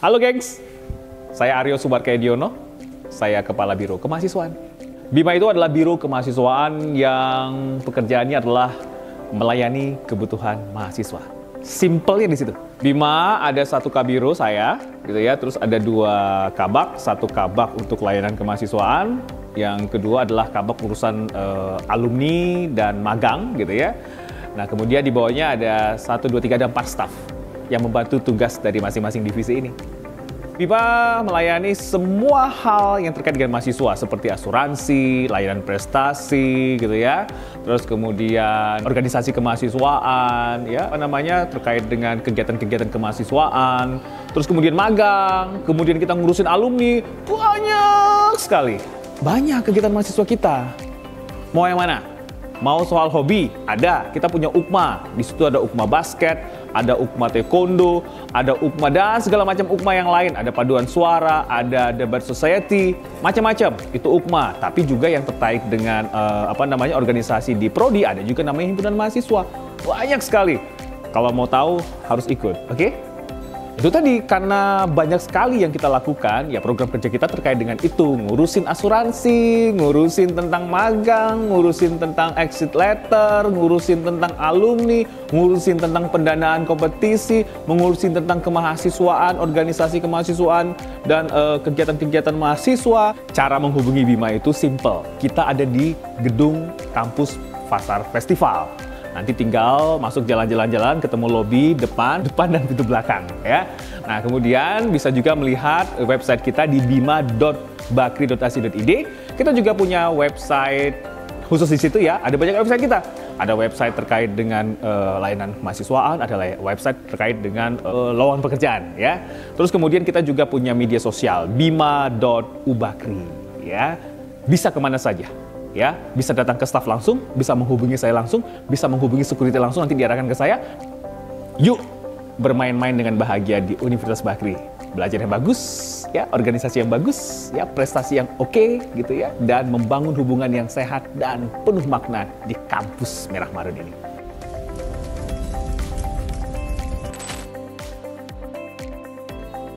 Halo gengs, saya Aryo Subarkediono, saya Kepala Biro Kemahasiswaan. BIMA itu adalah biro kemahasiswaan yang pekerjaannya adalah melayani kebutuhan mahasiswa. Simpelnya di situ. BIMA ada satu kabiro saya, gitu ya. Terus ada dua kabak, satu kabak untuk layanan kemahasiswaan, yang kedua adalah kabak urusan eh, alumni dan magang, gitu ya. Nah kemudian di bawahnya ada satu, dua, tiga, ada empat staff yang membantu tugas dari masing-masing divisi ini. BIPA melayani semua hal yang terkait dengan mahasiswa seperti asuransi, layanan prestasi gitu ya. Terus kemudian organisasi kemahasiswaan ya, apa namanya terkait dengan kegiatan-kegiatan kemahasiswaan. Terus kemudian magang, kemudian kita ngurusin alumni, banyak sekali. Banyak kegiatan mahasiswa kita. Mau yang mana? Mau soal hobi? Ada. Kita punya UKMA. Di situ ada UKMA basket, ada UKMA taekwondo, ada UKMA dan segala macam UKMA yang lain. Ada paduan suara, ada debat society, macam-macam. Itu UKMA. Tapi juga yang terkait dengan eh, apa namanya organisasi di prodi ada juga namanya himpunan mahasiswa. Banyak sekali. Kalau mau tahu harus ikut, oke? Itu tadi karena banyak sekali yang kita lakukan, ya program kerja kita terkait dengan itu, ngurusin asuransi, ngurusin tentang magang, ngurusin tentang exit letter, ngurusin tentang alumni, ngurusin tentang pendanaan kompetisi, mengurusin tentang kemahasiswaan, organisasi kemahasiswaan dan eh, kegiatan-kegiatan mahasiswa. Cara menghubungi Bima itu simple. Kita ada di gedung kampus Pasar Festival. Nanti tinggal masuk jalan-jalan-jalan, ketemu lobi depan, depan dan pintu belakang ya. Nah, kemudian bisa juga melihat website kita di bima.bakri.ac.id. Kita juga punya website khusus di situ ya. Ada banyak website kita. Ada website terkait dengan eh, layanan kemahasiswaan, ada website terkait dengan eh, lowongan pekerjaan ya. Terus kemudian kita juga punya media sosial bima.ubakri ya. Bisa ke mana saja ya bisa datang ke staff langsung, bisa menghubungi saya langsung, bisa menghubungi security langsung nanti diarahkan ke saya. Yuk bermain-main dengan bahagia di Universitas Bakri. Belajar yang bagus, ya, organisasi yang bagus, ya, prestasi yang oke gitu ya, dan membangun hubungan yang sehat dan penuh makna di kampus Merah Marun ini.